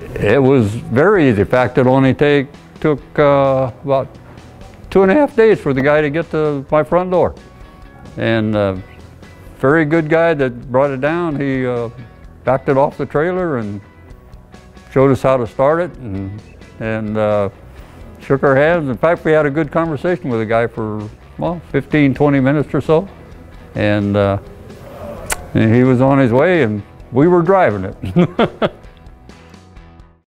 It was very easy. In fact, it only take, took uh, about two and a half days for the guy to get to my front door. And uh, very good guy that brought it down. He uh, backed it off the trailer and showed us how to start it and, and uh, shook our hands. In fact, we had a good conversation with the guy for, well, 15, 20 minutes or so. And, uh, and he was on his way and we were driving it.